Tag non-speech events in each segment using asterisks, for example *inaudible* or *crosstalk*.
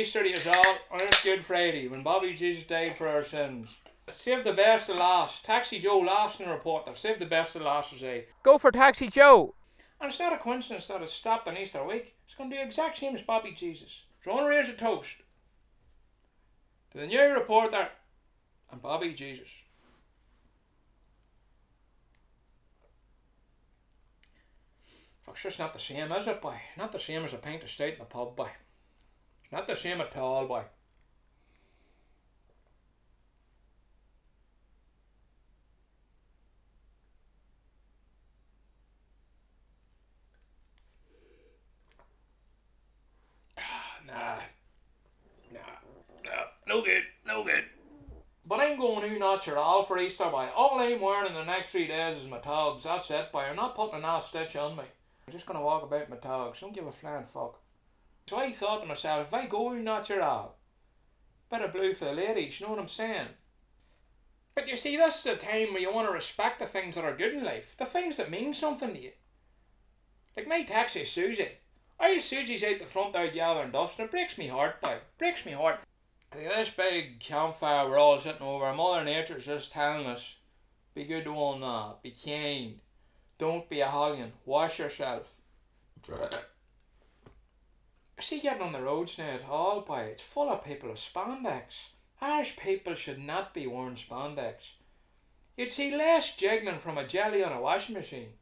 Easter to you all on this Good Friday when Bobby Jesus died for our sins. Save the best of last. Taxi Joe last in the report there. Save the best of last to say. Go for Taxi Joe. And it's not a coincidence that it stopped on Easter week. It's going to do the exact same as Bobby Jesus. So I want to raise a toast to the Newry Reporter and Bobby Jesus. It's just not the same, is it, boy? Not the same as a pint of stout in the pub, boy. Not the same at all, boy. Ah, nah. Nah. Nah. No good. No good. But I'm going new all for Easter, boy. All I'm wearing in the next three days is my togs. That's it, boy. I'm not putting an last stitch on me. I'm just gonna walk about my togs. Don't give a flying fuck. So I thought to myself, if I go notch at all, better blue for the ladies, you know what I'm saying? But you see, this is a time where you want to respect the things that are good in life, the things that mean something to you. Like my taxi Susie. I'll Susie's out the front there gathering dust and it breaks me heart, boy. Breaks me heart. This big campfire we're all sitting over, Mother Nature's just telling us, be good to one another, be kind, don't be a hellion, wash yourself. *laughs* See getting on the roads now at all, boy, it's full of people of spandex. Irish people should not be wearing spandex. You'd see less jiggling from a jelly on a washing machine.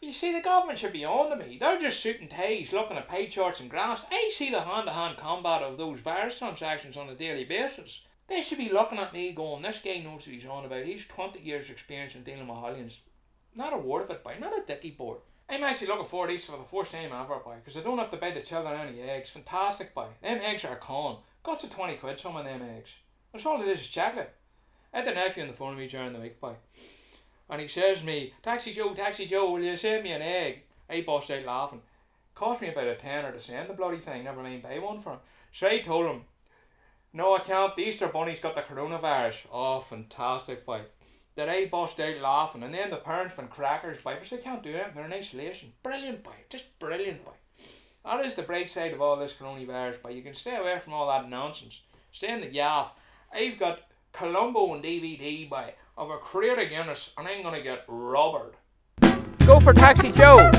You see, the government should be on to me. They're just suiting ties, looking at pay charts and graphs. I see the hand-to-hand combat of those virus transactions on a daily basis. They should be looking at me going, this guy knows what he's on about. He's 20 years experience in dealing with hellions. Not a word of it, boy. Not a dicky board. I'm actually looking forward to these for the first time ever, boy, because I don't have to buy the children any eggs. Fantastic, boy. Them eggs are con. Got to 20 quid, some of them eggs. That's all it is, is chocolate. I had the nephew on the phone with me during the week, boy. And he says to me, Taxi Joe, Taxi Joe, will you send me an egg? I bust out laughing. Cost me about a tenner to send the bloody thing, never mind buy one for him. So I told him, No, I can't. The Easter Bunny's got the coronavirus. Oh, fantastic, boy. That I bust out laughing, and then the parents went crackers, but they can't do it. They're in isolation. Brilliant, boy. Just brilliant, boy. That is the bright side of all this coronavirus, but You can stay away from all that nonsense. Stay in the gaff. I've got Columbo and DVD, by of a crate Guinness and I'm gonna get rubbered. Go for Taxi Joe.